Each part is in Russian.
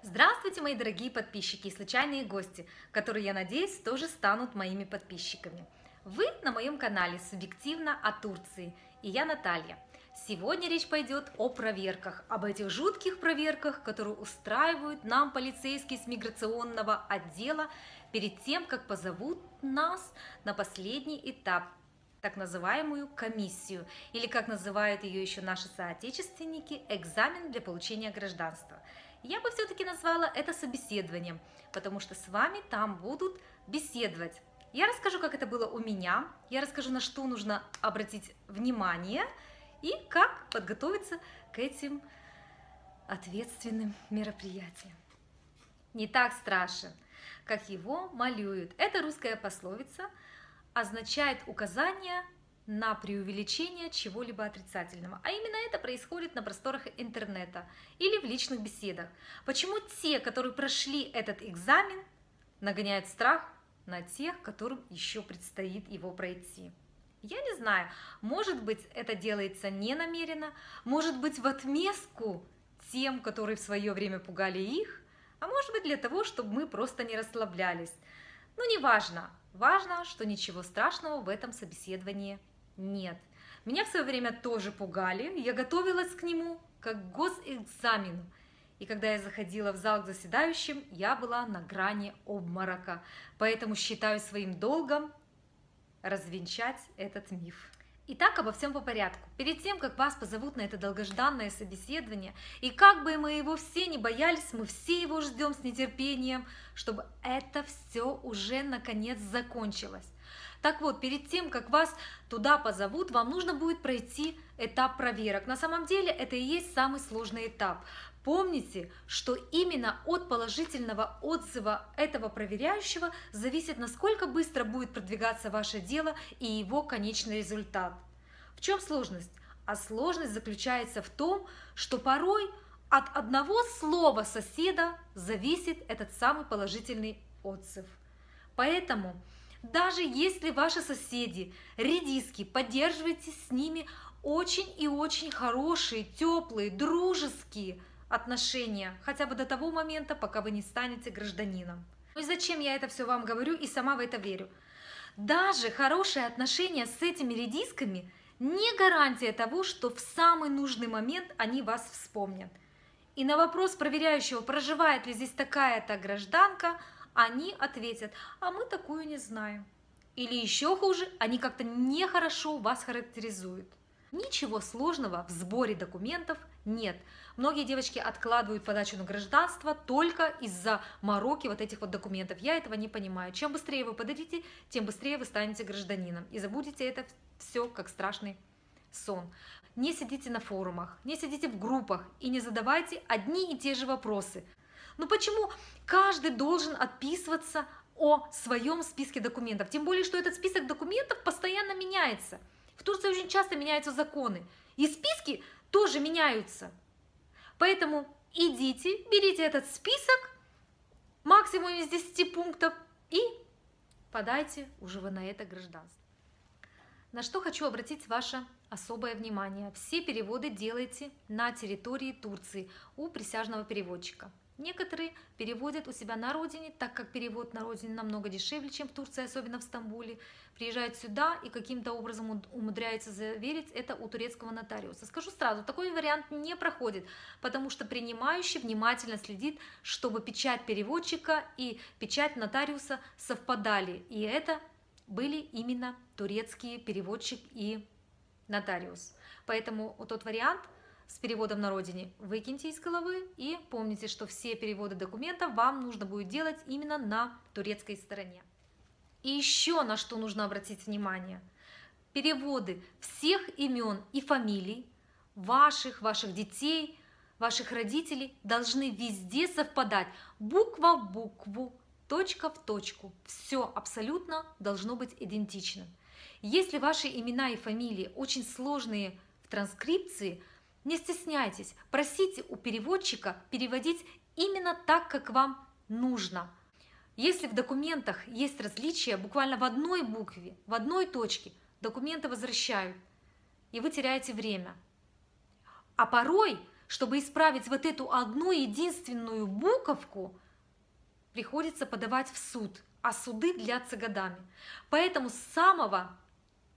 Здравствуйте, мои дорогие подписчики и случайные гости, которые, я надеюсь, тоже станут моими подписчиками. Вы на моем канале «Субъективно о Турции» и я Наталья. Сегодня речь пойдет о проверках, об этих жутких проверках, которые устраивают нам полицейские с миграционного отдела перед тем, как позовут нас на последний этап так называемую комиссию, или как называют ее еще наши соотечественники, экзамен для получения гражданства. Я бы все-таки назвала это собеседованием, потому что с вами там будут беседовать. Я расскажу, как это было у меня, я расскажу, на что нужно обратить внимание и как подготовиться к этим ответственным мероприятиям. Не так страшен, как его малюют. Это русская пословица – означает указание на преувеличение чего-либо отрицательного. А именно это происходит на просторах интернета или в личных беседах. Почему те, которые прошли этот экзамен, нагоняют страх на тех, которым еще предстоит его пройти? Я не знаю, может быть это делается не намеренно, может быть в отместку тем, которые в свое время пугали их, а может быть для того, чтобы мы просто не расслаблялись. Ну, неважно, Важно, что ничего страшного в этом собеседовании нет. Меня в свое время тоже пугали, я готовилась к нему как к госэкзамену. И когда я заходила в зал к заседающим, я была на грани обморока. Поэтому считаю своим долгом развенчать этот миф. Итак, обо всем по порядку. Перед тем, как вас позовут на это долгожданное собеседование, и как бы мы его все не боялись, мы все его ждем с нетерпением, чтобы это все уже наконец закончилось. Так вот, перед тем, как вас туда позовут, вам нужно будет пройти этап проверок. На самом деле это и есть самый сложный этап. Помните, что именно от положительного отзыва этого проверяющего зависит, насколько быстро будет продвигаться ваше дело и его конечный результат. В чем сложность? А сложность заключается в том, что порой от одного слова соседа зависит этот самый положительный отзыв. Поэтому даже если ваши соседи редиски, поддерживайте с ними очень и очень хорошие, теплые, дружеские отношения, хотя бы до того момента, пока вы не станете гражданином. Ну и зачем я это все вам говорю и сама в это верю? Даже хорошие отношения с этими редисками не гарантия того, что в самый нужный момент они вас вспомнят. И на вопрос проверяющего, проживает ли здесь такая-то гражданка, они ответят, а мы такую не знаем. Или еще хуже, они как-то нехорошо вас характеризуют. Ничего сложного в сборе документов нет. Многие девочки откладывают подачу на гражданство только из-за мороки вот этих вот документов. Я этого не понимаю. Чем быстрее вы подадите, тем быстрее вы станете гражданином. И забудете это все как страшный сон. Не сидите на форумах, не сидите в группах и не задавайте одни и те же вопросы. Ну почему каждый должен отписываться о своем списке документов? Тем более, что этот список документов постоянно меняется. В Турции очень часто меняются законы. И списки тоже меняются. Поэтому идите, берите этот список, максимум из 10 пунктов, и подайте уже вы на это гражданство. На что хочу обратить ваше особое внимание. Все переводы делайте на территории Турции у присяжного переводчика. Некоторые переводят у себя на родине, так как перевод на родине намного дешевле, чем в Турции, особенно в Стамбуле. Приезжают сюда и каким-то образом умудряются заверить это у турецкого нотариуса. Скажу сразу, такой вариант не проходит, потому что принимающий внимательно следит, чтобы печать переводчика и печать нотариуса совпадали. И это были именно турецкий переводчик и нотариус. Поэтому тот вариант – с переводом на родине выкиньте из головы и помните, что все переводы документов вам нужно будет делать именно на турецкой стороне. И еще на что нужно обратить внимание. Переводы всех имен и фамилий ваших, ваших детей, ваших родителей должны везде совпадать. Буква в букву, точка в точку. Все абсолютно должно быть идентичным. Если ваши имена и фамилии очень сложные в транскрипции – не стесняйтесь, просите у переводчика переводить именно так, как вам нужно. Если в документах есть различия буквально в одной букве, в одной точке, документы возвращают, и вы теряете время. А порой чтобы исправить вот эту одну единственную буковку, приходится подавать в суд, а суды длятся годами. Поэтому с самого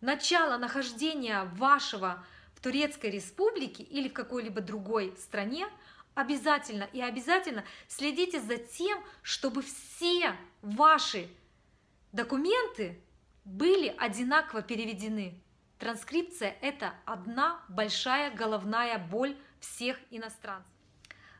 начала нахождения вашего Турецкой республике или в какой-либо другой стране обязательно и обязательно следите за тем, чтобы все ваши документы были одинаково переведены. Транскрипция – это одна большая головная боль всех иностранцев.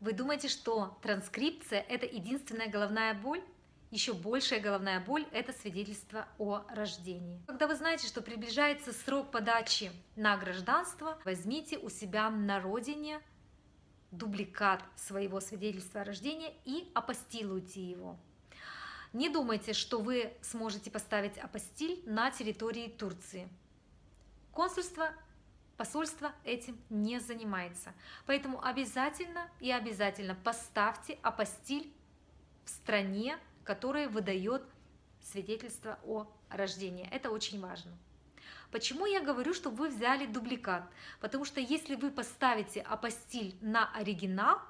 Вы думаете, что транскрипция – это единственная головная боль? Еще большая головная боль – это свидетельство о рождении. Когда вы знаете, что приближается срок подачи на гражданство, возьмите у себя на родине дубликат своего свидетельства о рождении и апостилуйте его. Не думайте, что вы сможете поставить апостиль на территории Турции. Консульство, посольство этим не занимается. Поэтому обязательно и обязательно поставьте апостиль в стране, которая выдает свидетельство о рождении. Это очень важно. Почему я говорю, чтобы вы взяли дубликат? Потому что если вы поставите апостиль на оригинал,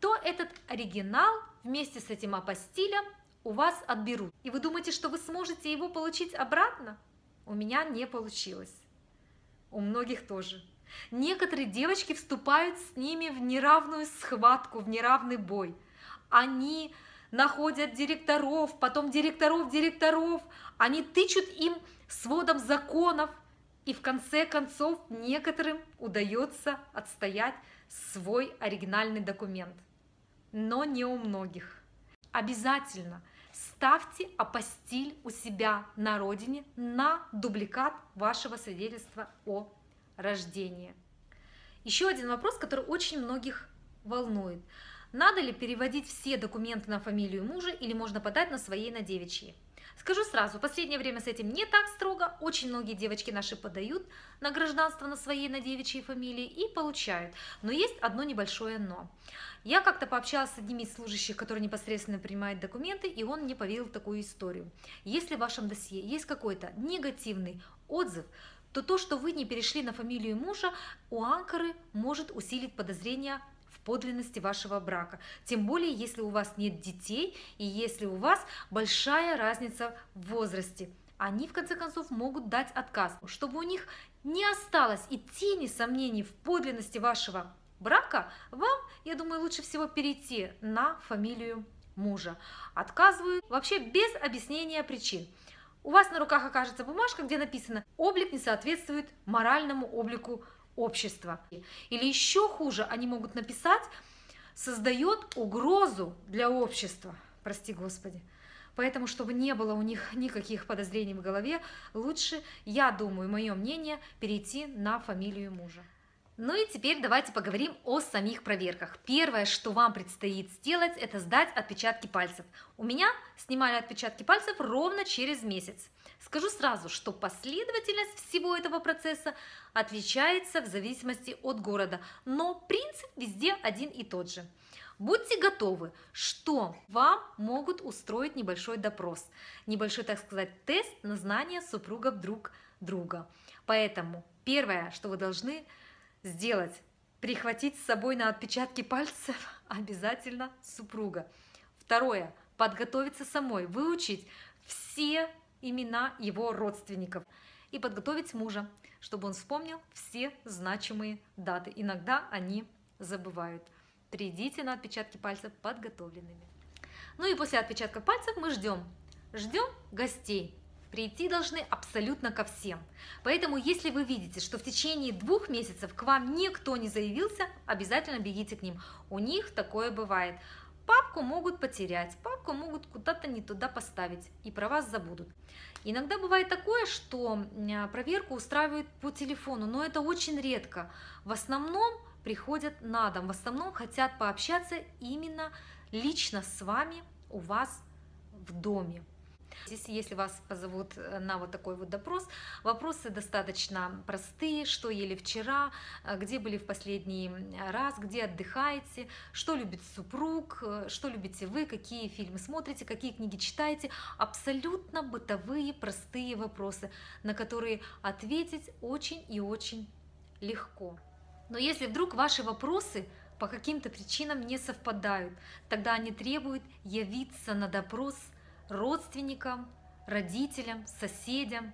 то этот оригинал вместе с этим апостилем у вас отберут. И вы думаете, что вы сможете его получить обратно? У меня не получилось. У многих тоже. Некоторые девочки вступают с ними в неравную схватку, в неравный бой. Они находят директоров, потом директоров директоров, они тычут им сводом законов, и в конце концов некоторым удается отстоять свой оригинальный документ. Но не у многих. Обязательно ставьте апостиль у себя на родине на дубликат вашего свидетельства о рождении. Еще один вопрос, который очень многих волнует. Надо ли переводить все документы на фамилию мужа или можно подать на своей на девичьи? Скажу сразу, в последнее время с этим не так строго. Очень многие девочки наши подают на гражданство на своей, на девичьей фамилии и получают. Но есть одно небольшое но. Я как-то пообщалась с одним из служащих, который непосредственно принимает документы, и он мне поверил такую историю. Если в вашем досье есть какой-то негативный отзыв, то то, что вы не перешли на фамилию мужа, у Анкары может усилить подозрения подлинности вашего брака. Тем более, если у вас нет детей и если у вас большая разница в возрасте. Они, в конце концов, могут дать отказ. Чтобы у них не осталось и тени сомнений в подлинности вашего брака, вам, я думаю, лучше всего перейти на фамилию мужа. Отказывают вообще без объяснения причин. У вас на руках окажется бумажка, где написано «Облик не соответствует моральному облику общества. Или еще хуже, они могут написать, создает угрозу для общества. Прости Господи. Поэтому, чтобы не было у них никаких подозрений в голове, лучше, я думаю, мое мнение, перейти на фамилию мужа. Ну и теперь давайте поговорим о самих проверках. Первое, что вам предстоит сделать, это сдать отпечатки пальцев. У меня снимали отпечатки пальцев ровно через месяц. Скажу сразу, что последовательность всего этого процесса отличается в зависимости от города, но принцип везде один и тот же. Будьте готовы, что вам могут устроить небольшой допрос, небольшой, так сказать, тест на знание супругов друг друга. Поэтому первое, что вы должны сделать, прихватить с собой на отпечатки пальцев обязательно супруга. Второе, подготовиться самой, выучить все имена его родственников и подготовить мужа, чтобы он вспомнил все значимые даты. Иногда они забывают. Придите на отпечатки пальцев подготовленными. Ну и после отпечатка пальцев мы ждем. Ждем гостей. Прийти должны абсолютно ко всем. Поэтому, если вы видите, что в течение двух месяцев к вам никто не заявился, обязательно бегите к ним. У них такое бывает. Папку могут потерять, папку могут куда-то не туда поставить и про вас забудут. Иногда бывает такое, что проверку устраивают по телефону, но это очень редко. В основном приходят на дом, в основном хотят пообщаться именно лично с вами у вас в доме. Здесь, если вас позовут э, на вот такой вот допрос, вопросы достаточно простые, что ели вчера, э, где были в последний раз, где отдыхаете, что любит супруг, э, что любите вы, какие фильмы смотрите, какие книги читаете. Абсолютно бытовые, простые вопросы, на которые ответить очень и очень легко. Но если вдруг ваши вопросы по каким-то причинам не совпадают. Тогда они требуют явиться на допрос родственникам, родителям, соседям.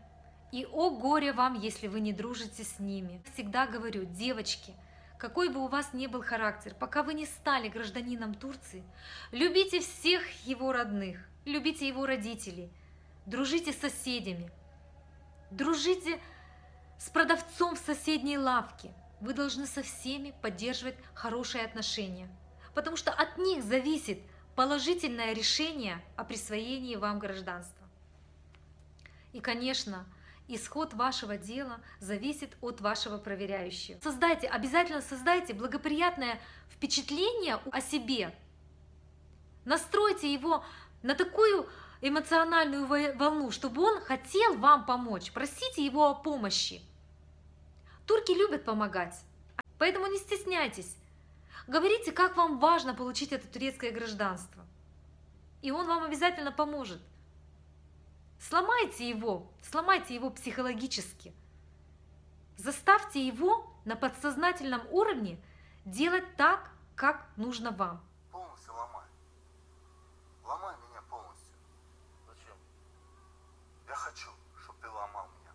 И о горе вам, если вы не дружите с ними. Всегда говорю, девочки, какой бы у вас ни был характер, пока вы не стали гражданином Турции, любите всех его родных, любите его родителей, дружите с соседями, дружите с продавцом в соседней лавке. Вы должны со всеми поддерживать хорошие отношения, потому что от них зависит положительное решение о присвоении вам гражданства. И, конечно, исход вашего дела зависит от вашего проверяющего. Создайте, обязательно создайте благоприятное впечатление о себе. Настройте его на такую эмоциональную волну, чтобы он хотел вам помочь. Просите его о помощи. Турки любят помогать, поэтому не стесняйтесь. Говорите, как вам важно получить это турецкое гражданство. И он вам обязательно поможет. Сломайте его, сломайте его психологически. Заставьте его на подсознательном уровне делать так, как нужно вам. Полностью ломай. Ломай меня полностью. Зачем? Я хочу, чтобы ты ломал меня.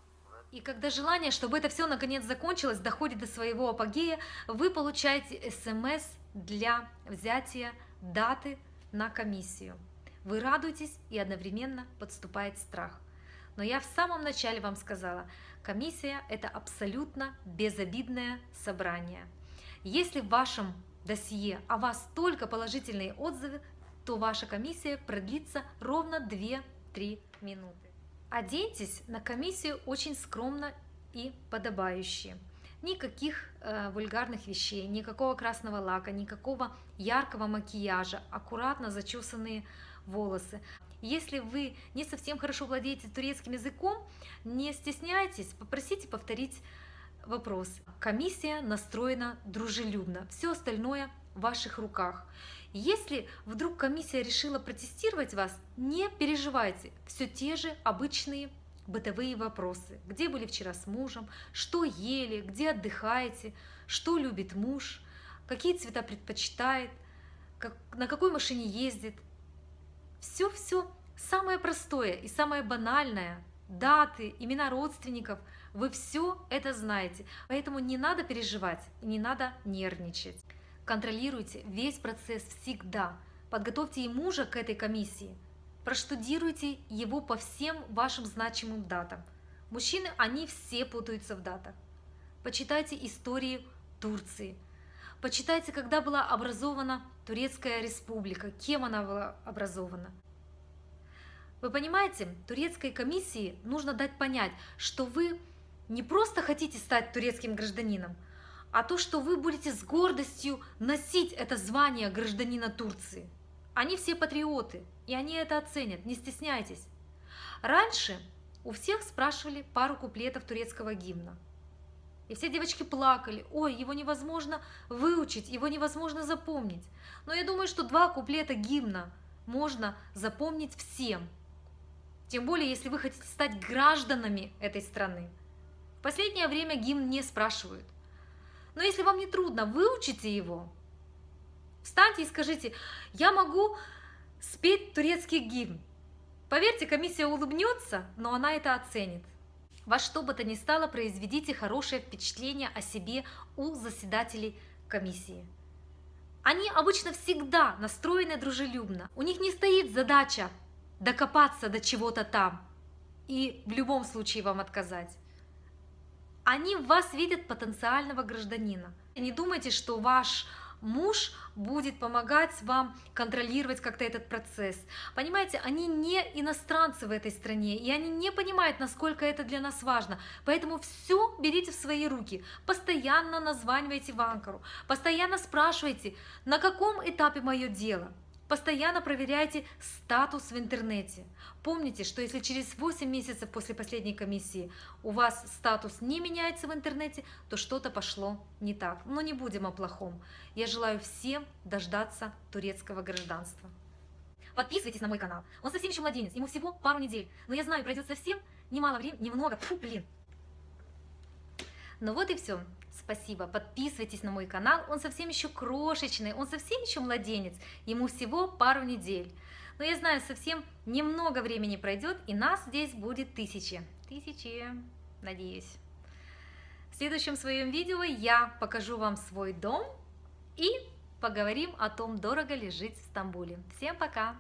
И когда желание, чтобы это все наконец закончилось, доходит до своего апогея, вы получаете смс для взятия даты на комиссию. Вы радуетесь и одновременно подступает страх. Но я в самом начале вам сказала, комиссия – это абсолютно безобидное собрание. Если в вашем досье о вас только положительные отзывы, то ваша комиссия продлится ровно 2-3 минуты. Оденьтесь на комиссию очень скромно и подобающе. Никаких э, вульгарных вещей, никакого красного лака, никакого яркого макияжа, аккуратно зачесанные волосы. Если вы не совсем хорошо владеете турецким языком, не стесняйтесь, попросите повторить вопрос. Комиссия настроена дружелюбно, все остальное в ваших руках. Если вдруг комиссия решила протестировать вас, не переживайте, все те же обычные бытовые вопросы. Где были вчера с мужем, что ели, где отдыхаете, что любит муж, какие цвета предпочитает, как, на какой машине ездит, все-все самое простое и самое банальное, даты, имена родственников, вы все это знаете. Поэтому не надо переживать не надо нервничать. Контролируйте весь процесс всегда. Подготовьте и мужа к этой комиссии. Проштудируйте его по всем вашим значимым датам. Мужчины, они все путаются в датах. Почитайте истории Турции. Почитайте, когда была образована Турецкая республика, кем она была образована. Вы понимаете, турецкой комиссии нужно дать понять, что вы не просто хотите стать турецким гражданином, а то, что вы будете с гордостью носить это звание гражданина Турции. Они все патриоты, и они это оценят, не стесняйтесь. Раньше у всех спрашивали пару куплетов турецкого гимна. И все девочки плакали, ой, его невозможно выучить, его невозможно запомнить. Но я думаю, что два куплета гимна можно запомнить всем. Тем более, если вы хотите стать гражданами этой страны. В последнее время гимн не спрашивают. Но если вам не трудно, выучите его. Встаньте и скажите, я могу спеть турецкий гимн. Поверьте, комиссия улыбнется, но она это оценит. Во что бы то ни стало, произведите хорошее впечатление о себе у заседателей комиссии. Они обычно всегда настроены дружелюбно. У них не стоит задача докопаться до чего-то там и в любом случае вам отказать. Они в вас видят потенциального гражданина. Не думайте, что ваш муж будет помогать вам контролировать как-то этот процесс. Понимаете, они не иностранцы в этой стране, и они не понимают, насколько это для нас важно. Поэтому все берите в свои руки. Постоянно названивайте в Анкару, постоянно спрашивайте, на каком этапе мое дело – Постоянно проверяйте статус в интернете. Помните, что если через 8 месяцев после последней комиссии у вас статус не меняется в интернете, то что-то пошло не так. Но не будем о плохом. Я желаю всем дождаться турецкого гражданства. Подписывайтесь на мой канал. Он совсем еще младенец, ему всего пару недель. Но я знаю, пройдет совсем немало времени, немного, фу, блин. Ну вот и все. Спасибо. Подписывайтесь на мой канал. Он совсем еще крошечный, он совсем еще младенец. Ему всего пару недель. Но я знаю, совсем немного времени пройдет, и нас здесь будет тысячи. Тысячи, надеюсь. В следующем своем видео я покажу вам свой дом и поговорим о том, дорого ли жить в Стамбуле. Всем пока!